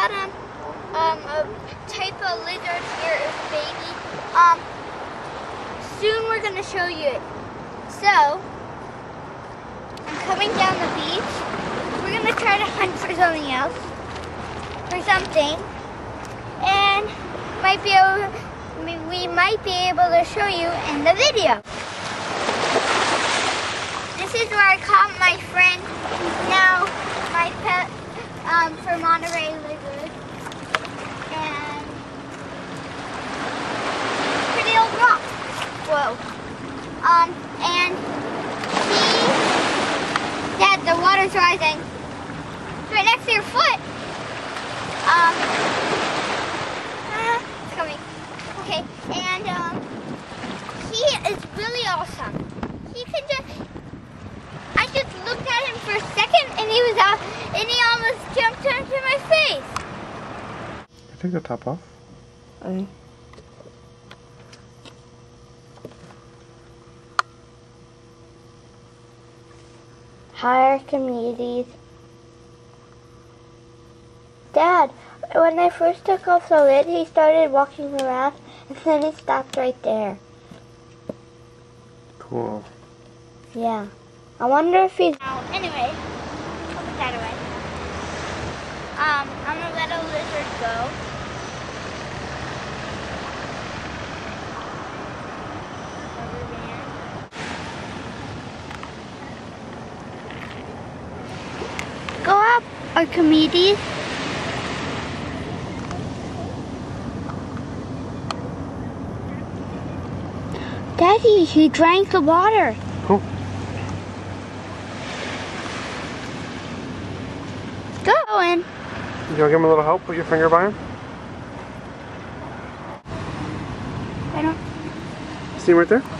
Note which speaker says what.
Speaker 1: caught um, um, a type of lizard here is baby. Um, soon we're gonna show you it. So, I'm coming down the beach. We're gonna try to hunt for something else, for something, and might be able, we might be able to show you in the video. This is where I caught my friend, now my pet um, for Monterey lizard, and pretty old rock. Whoa. Um, and he, Dad, the water's rising. It's right next to your foot. Um, it's coming. Okay, and um, he is really awesome. He can just, I just looked at him for a second and he was out, and he almost jumped into my face.
Speaker 2: I Take the top off.
Speaker 3: Okay. Hi, Archimedes. Dad, when I first took off the lid, he started walking around, and then he stopped right there.
Speaker 2: Cool.
Speaker 3: Yeah. I wonder if he's...
Speaker 1: Now, anyway, I'll put that away. Um, I'm gonna let a lizard go. Archimedes. Daddy, he drank the water.
Speaker 2: Cool.
Speaker 1: Go in.
Speaker 2: You want to give him a little help? Put your finger by him.
Speaker 1: I don't.
Speaker 2: See him right there?